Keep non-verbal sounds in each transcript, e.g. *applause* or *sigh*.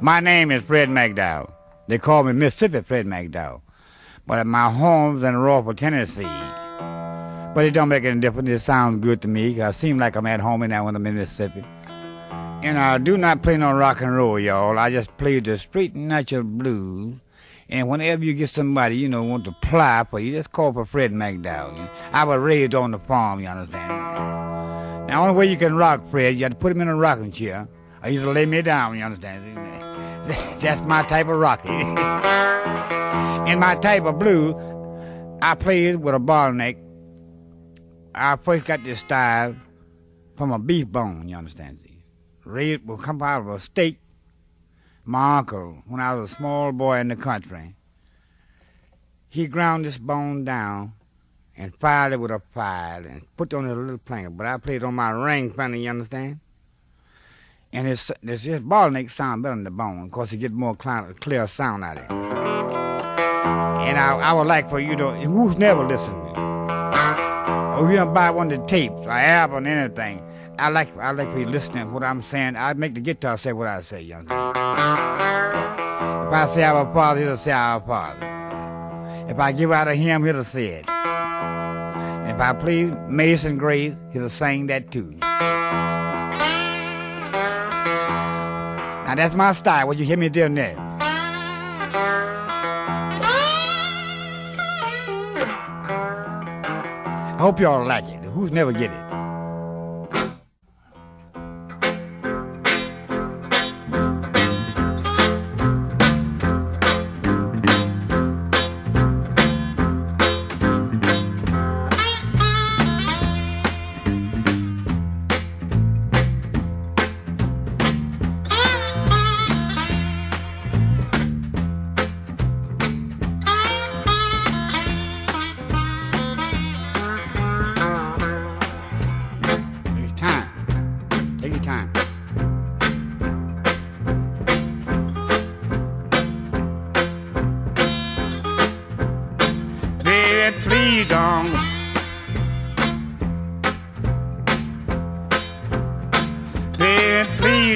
My name is Fred McDowell. They call me Mississippi Fred McDowell. But my home's in Rossville, Tennessee. But it don't make any difference. It sounds good to me. I seem like I'm at home in that one I'm in Mississippi. And I do not play no rock and roll, y'all. I just play the straight natural blues. And whenever you get somebody, you know, want to apply for you, just call for Fred McDowell. I was raised on the farm, you understand? Now, the only way you can rock, Fred, you have to put him in a rocking chair. I used to lay me down, you understand? *laughs* That's my type of rocky. *laughs* in my type of blues, I played with a bottleneck. I first got this style from a beef bone, you understand? Raised will come out of a steak. My uncle, when I was a small boy in the country, he ground this bone down and filed it with a file and put it on a little plank. But I played on my ring finger, you understand? And it's, it's just bottleneck sound better than the bone, because it gets more clear, clear sound out of it. And I, I would like for you to, who's never listened, or you don't buy one of the tapes, or album, anything. I like I like you listening to what I'm saying. I make the guitar say what I say, young. If I say our Father, he'll say our Father. If I give out a hymn, he'll say it. If I play Amazing Grace, he'll sing that too. Now that's my style. What you hear me doing there? I hope y'all like it. Who's never get it?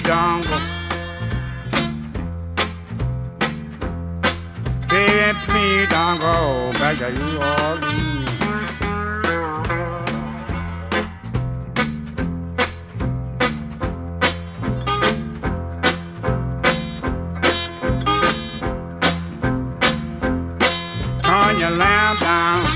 dongle. Baby, please don't go back to New Orleans. Turn your lamp down.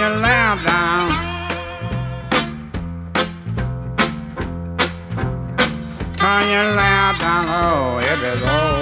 your lamp down. Turn your lamp down, oh, it is over.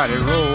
Body roll.